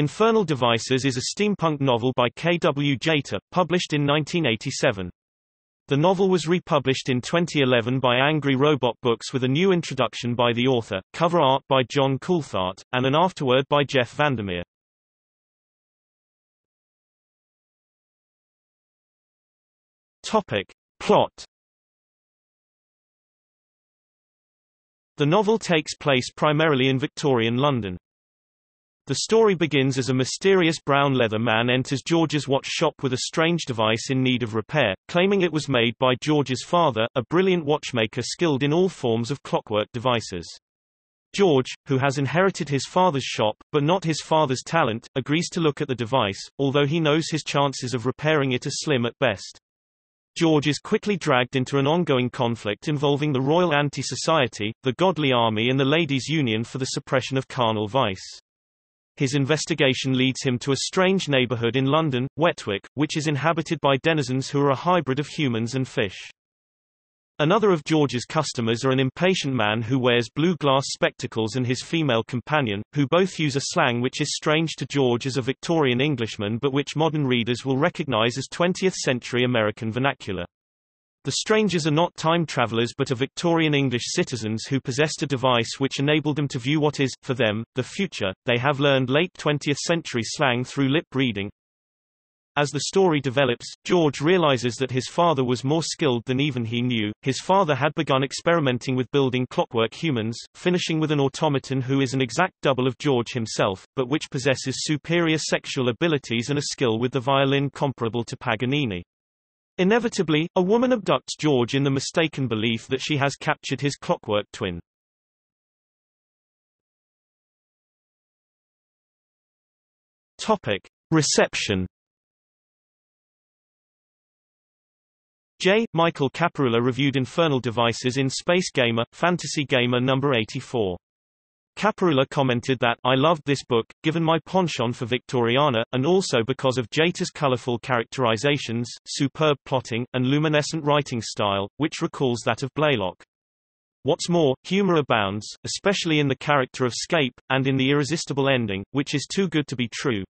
Infernal Devices is a steampunk novel by K. W. Jeter, published in 1987. The novel was republished in 2011 by Angry Robot Books with a new introduction by the author, cover art by John Coulthart, and an afterword by Jeff VanderMeer. Topic. Plot The novel takes place primarily in Victorian London. The story begins as a mysterious brown leather man enters George's watch shop with a strange device in need of repair, claiming it was made by George's father, a brilliant watchmaker skilled in all forms of clockwork devices. George, who has inherited his father's shop, but not his father's talent, agrees to look at the device, although he knows his chances of repairing it are slim at best. George is quickly dragged into an ongoing conflict involving the Royal Anti-Society, the Godly Army and the Ladies' Union for the suppression of carnal vice. His investigation leads him to a strange neighborhood in London, Wetwick, which is inhabited by denizens who are a hybrid of humans and fish. Another of George's customers are an impatient man who wears blue glass spectacles and his female companion, who both use a slang which is strange to George as a Victorian Englishman but which modern readers will recognize as 20th-century American vernacular. The strangers are not time travelers but are Victorian English citizens who possessed a device which enabled them to view what is, for them, the future. They have learned late 20th century slang through lip reading. As the story develops, George realizes that his father was more skilled than even he knew. His father had begun experimenting with building clockwork humans, finishing with an automaton who is an exact double of George himself, but which possesses superior sexual abilities and a skill with the violin comparable to Paganini. Inevitably, a woman abducts George in the mistaken belief that she has captured his clockwork twin. Topic. Reception J. Michael Caparula reviewed Infernal Devices in Space Gamer, Fantasy Gamer No. 84. Caparula commented that, I loved this book, given my penchant for Victoriana, and also because of Jeter's colorful characterizations, superb plotting, and luminescent writing style, which recalls that of Blaylock. What's more, humor abounds, especially in the character of Scape, and in the irresistible ending, which is too good to be true.